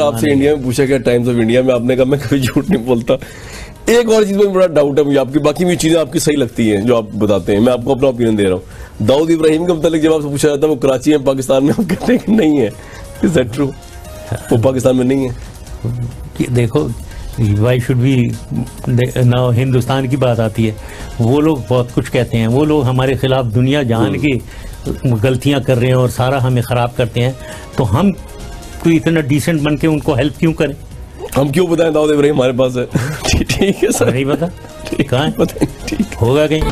आपसे इंडिया में पूछा गया टाइम्स ऑफ़ इंडिया में आपने कहा मैं कभी झूठ नहीं बोलता। एक और चीज़ में बड़ा डाउट है मुझे आपकी बाकी भी चीज़ें आपकी सही लगती हैं जो आप बताते हैं। मैं आपको अपना ओपिनियन दे रहा हूँ। दाऊद इब्राहिम के मतलब जब आपसे पूछा जाता है वो कराची में पाकिस्तान में आप कहते हैं कि नहीं है। इज़ दैट ट्रू वो पाकिस्तान में नहीं है। देखो वाई शुड बी ना हिंदुस्तान की बात आती है। वो लोग बहुत कुछ कहते हैं। वो लोग हमारे खिलाफ दुनिया जान के गलतियाँ कर रहे हैं और सारा हमें ख़राब करते हैं। तो हम कोई इतना डिसेंट बन के उनको हेल्प क्यों करें? हम क्यों बताएँ दाऊद इब्राहिम हमारे पास है? ठीक- है सर नहीं पता। कहाँ है? होगा कहीं?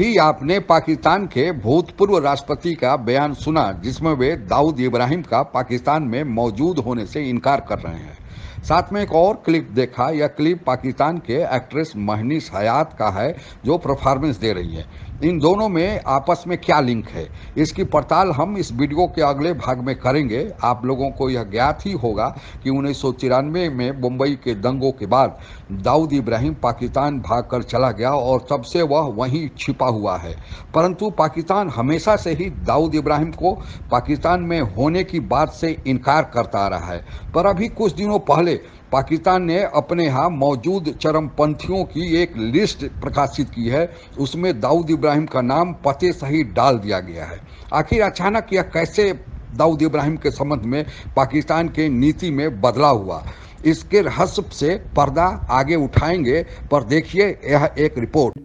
अभी आपने पाकिस्तान के भूतपूर्व राष्ट्रपति का बयान सुना, जिसमें वे दाऊद इब्राहिम का पाकिस्तान में मौजूद होने से इनकार कर रहे हैं। साथ में एक और क्लिप देखा, यह क्लिप पाकिस्तान के एक्ट्रेस महनीस हयात का है, जो परफॉर्मेंस दे रही है। इन दोनों में आपस में क्या लिंक है? इसकी पड़ताल हम इस वीडियो के अगले भाग में करेंगे। आप लोगों को यह ज्ञात ही होगा कि उन्नीस में मुंबई के दंगों के बाद दाऊद इब्राहिम पाकिस्तान भागकर चला गया और तब से वह वहीं छिपा हुआ है। परंतु पाकिस्तान हमेशा से ही दाऊद इब्राहिम को पाकिस्तान में होने की बात से इनकार करता रहा है। पर अभी कुछ दिनों पहले पाकिस्तान ने अपने यहाँ मौजूद चरमपंथियों की एक लिस्ट प्रकाशित की है। उसमें दाऊद इब्राहिम का नाम पते सहित डाल दिया गया है। आखिर अचानक यह कैसे दाऊद इब्राहिम के संबंध में पाकिस्तान के नीति में बदलाव हुआ? इसके रहस्य से पर्दा आगे उठाएँगे, पर देखिए यह एक रिपोर्ट।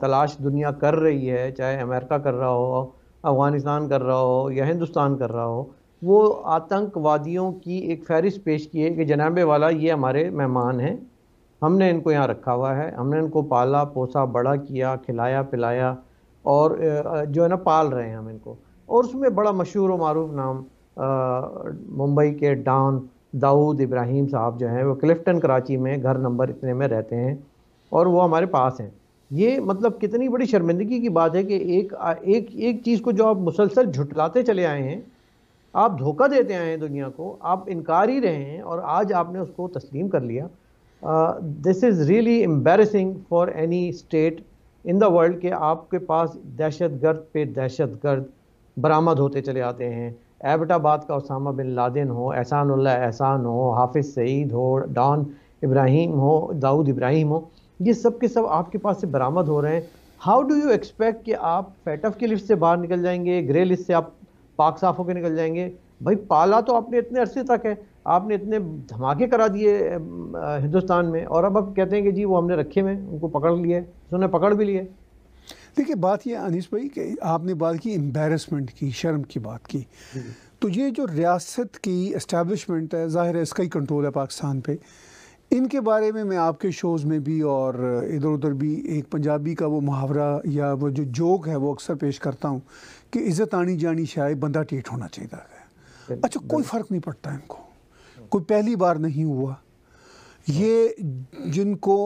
तलाश दुनिया कर रही है, चाहे अमेरिका कर रहा हो, अफ़गानिस्तान कर रहा हो, या हिंदुस्तान कर रहा हो वो आतंकवादियों की एक फहरिस्त पेश की है कि जनाबे वाला ये हमारे मेहमान हैं। हमने इनको यहाँ रखा हुआ है। हमने इनको पाला, पोसा, बड़ा किया, खिलाया, पिलाया और जो है ना, पाल रहे हैं हम इनको। और उसमें बड़ा मशहूर व मारूफ नाम मुंबई के डॉन दाऊद इब्राहिम साहब जो हैं, वो क्लिफ्टन, कराची में घर नंबर इतने में रहते हैं और वो हमारे पास हैं। ये मतलब कितनी बड़ी शर्मिंदगी की बात है कि एक एक एक चीज़ को जो आप मुसलसल झुटलाते चले आए हैं आप धोखा देते आए हैं दुनिया को, आप इनकार ही रहे हैं और आज आपने उसको तस्लीम कर लिया। This is really embarrassing for any state in the world कि आपके पास दहशत गर्द पे दहशत गर्द बरामद होते चले आते हैं। एबटाबाद का उसामा बिन लादेन हो, एहसानुल्लाह एहसान हो, हाफिज़ सईद हो, डॉन इब्राहिम हो, दाऊद इब्राहिम हो, ये सब के सब आपके पास से बरामद हो रहे हैं। हाउ डू यू एक्सपेक्ट कि आप फैटफ की लिस्ट से बाहर निकल जाएँगे ग्रे लिस्ट से आप पाक साफ़ होकर निकल जाएँगे। भाई पाला तो आपने इतने अरसे तक है आपने इतने धमाके करा दिए हिंदुस्तान में और अब अब कहते हैं कि जी वो हमने रखे में उनको पकड़ लिए उन्होंने पकड़ भी लिए। देखिए बात ये अनिस भाई कि आपने बात की एम्बेरसमेंट की शर्म की बात की। तो ये जो रियासत की इस्टेब्लिशमेंट है ज़ाहिर है इसका ही कंट्रोल है पाकिस्तान पे। इनके बारे में मैं आपके शोज़ में भी और इधर उधर भी एक पंजाबी का वो मुहावरा या वो जो जोक है वो अक्सर पेश करता हूँ कि इज़्ज़त आनी जानी शायद बंदा टेट होना चाहिए है अच्छा कोई फ़र्क नहीं पड़ता इनको। कोई पहली बार नहीं हुआ। ये जिनको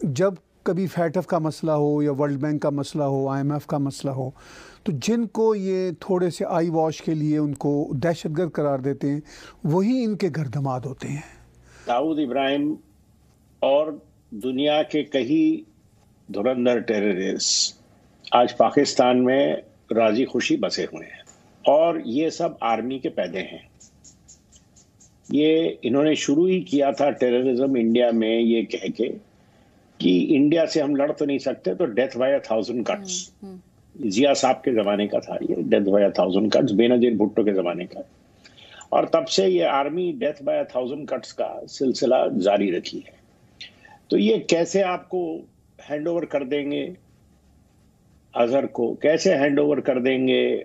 जब कभी फैटफ का मसला हो या वर्ल्ड बैंक का मसला हो आईएमएफ का मसला हो तो जिनको ये थोड़े से आई वॉश के लिए उनको दहशतगर्द करार देते हैं वही इनके घर दमाद होते हैं। दाऊद इब्राहिम और दुनिया के कई धुरंधर टेररिस्ट आज पाकिस्तान में राज़ी खुशी बसे हुए हैं। और ये सब आर्मी के पैदे हैं। ये इन्होंने शुरू ही किया था टेररिज्म इंडिया में ये कह के कि इंडिया से हम लड़ तो नहीं सकते तो death by a thousand cuts Zia साहब के जमाने का था ये death by a thousand cuts Benazir Bhutto के जमाने का। और तब से ये army death by thousand cuts का सिलसिला जारी रखी है। तो ये कैसे आपको हैंड ओवर कर देंगे? अजहर को कैसे हैंड ओवर कर देंगे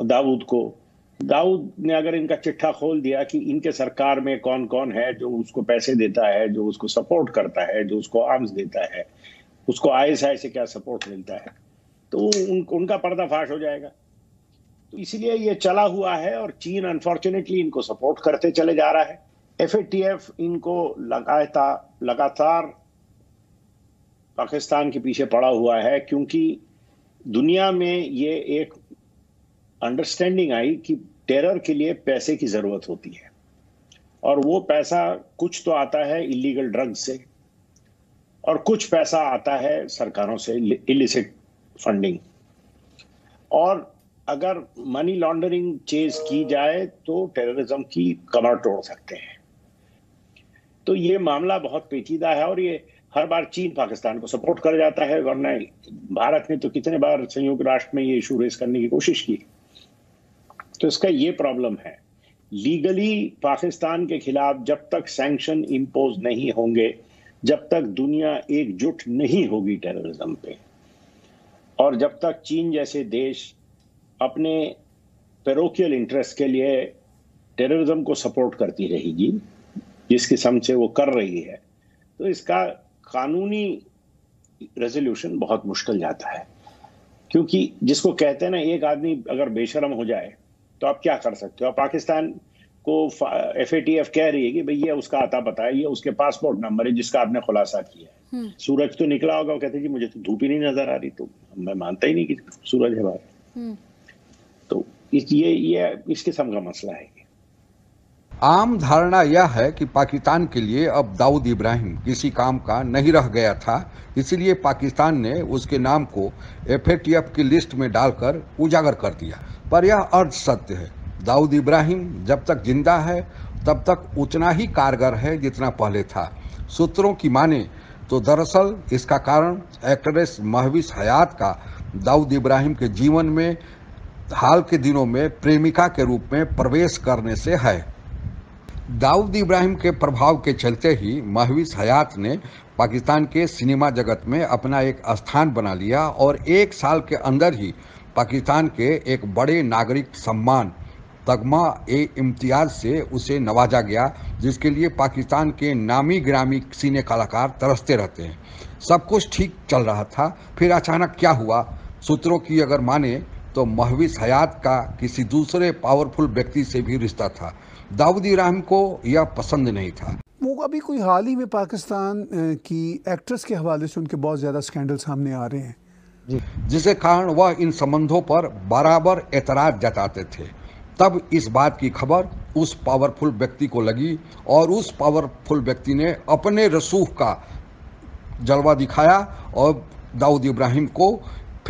दाऊद को? दाऊद ने अगर इनका चिट्ठा खोल दिया कि इनके सरकार में कौन कौन है जो उसको पैसे देता है जो उसको सपोर्ट करता है जो उसको आर्म्स देता है उसको आईएसआई से क्या सपोर्ट मिलता है तो उन, उनका पर्दाफाश हो जाएगा। तो इसलिए ये चला हुआ है और चीन अनफॉर्चुनेटली इनको सपोर्ट करते चले जा रहा है। एफएटीएफ इनको लगाता लगातार पाकिस्तान के पीछे पड़ा हुआ है क्योंकि दुनिया में ये एक अंडरस्टैंडिंग आई कि टेरर के लिए पैसे की ज़रूरत होती है। और वो पैसा कुछ तो आता है इलीगल ड्रग्स से और कुछ पैसा आता है सरकारों से इलिसिट फंडिंग और अगर मनी लॉन्ड्रिंग चेज की जाए तो टेररिज्म की कमर तोड़ सकते हैं। तो ये मामला बहुत पेचीदा है और ये हर बार चीन पाकिस्तान को सपोर्ट कर जाता है, वरना भारत ने तो कितने बार संयुक्त राष्ट्र में ये इशू रेस करने की कोशिश की। तो इसका ये प्रॉब्लम है। लीगली पाकिस्तान के खिलाफ जब तक सैंक्शन इम्पोज नहीं होंगे, जब तक दुनिया एकजुट नहीं होगी टेररिज्म पे, और जब तक चीन जैसे देश अपने पेरोकियल इंटरेस्ट के लिए टेररिज्म को सपोर्ट करती रहेगी जिस किस्म से वो कर रही है। तो इसका कानूनी रेजोल्यूशन बहुत मुश्किल जाता है। क्योंकि जिसको कहते हैं ना एक आदमी अगर बेशरम हो जाए तो आप क्या कर सकते हो? आप पाकिस्तान को एफ़ ए टी एफ़ कह रही है कि भाई ये उसका आता पता है ये उसके पासपोर्ट नंबर है जिसका आपने खुलासा किया है। हम्म। सूरज तो निकला होगा वो कहते जी मुझे तो धूप ही नहीं नज़र आ रही तो मैं मानता ही नहीं कि सूरज है बाहर। हम्म। तो इस ये ये इस किस्म का मसला है। आम धारणा यह है कि पाकिस्तान के लिए अब दाऊद इब्राहिम किसी काम का नहीं रह गया था, इसीलिए पाकिस्तान ने उसके नाम को एफ़ की लिस्ट में डालकर उजागर कर दिया। पर यह अर्ध सत्य है। दाऊद इब्राहिम जब तक ज़िंदा है, तब तक उतना ही कारगर है जितना पहले था। सूत्रों की माने तो दरअसल इसका कारण एक्ट्रेस महविस हयात का दाऊद इब्राहिम के जीवन में हाल के दिनों में प्रेमिका के रूप में प्रवेश करने से है। दाऊद इब्राहिम के प्रभाव के चलते ही महविस हयात ने पाकिस्तान के सिनेमा जगत में अपना एक स्थान बना लिया और एक साल के अंदर ही पाकिस्तान के एक बड़े नागरिक सम्मान, तगमा ए इम्तियाज़ से उसे नवाजा गया, जिसके लिए पाकिस्तान के नामी ग्रामी सिने कलाकार तरसते रहते हैं। सब कुछ ठीक चल रहा था, फिर अचानक क्या हुआ? सूत्रों की अगर माने तो महविस हयात का किसी दूसरे पावरफुल व्यक्ति से भी रिश्ता था। दाऊद इब्राहिम को यह पसंद नहीं था। वो अभी कोई हाल ही में पाकिस्तान की एक्ट्रेस के हवाले से उनके बहुत ज़्यादा स्कैंडल सामने आ रहे हैं। जिसके कारण वह इन संबंधों पर बराबर एतराज़ जताते थे। तब इस बात की खबर उस पावरफुल व्यक्ति को लगी और उस पावरफुल व्यक्ति ने अपने रसूख का जलवा दिखाया और दाऊद इब्राहिम को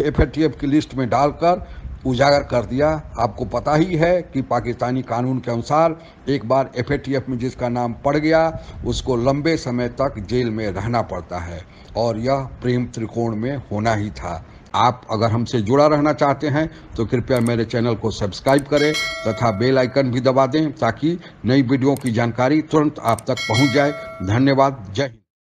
एफएटीएफ की लिस्ट में डालकर उजागर कर दिया। आपको पता ही है कि पाकिस्तानी कानून के अनुसार एक बार एफएटीएफ में जिसका नाम पड़ गया, उसको लंबे समय तक जेल में रहना पड़ता है और यह प्रेम त्रिकोण में होना ही था। आप अगर हमसे जुड़ा रहना चाहते हैं तो कृपया मेरे चैनल को सब्सक्राइब करें तथा बेल आइकन भी दबा दें ताकि नई वीडियो की जानकारी तुरंत आप तक पहुँच जाए। धन्यवाद। जय हिंद।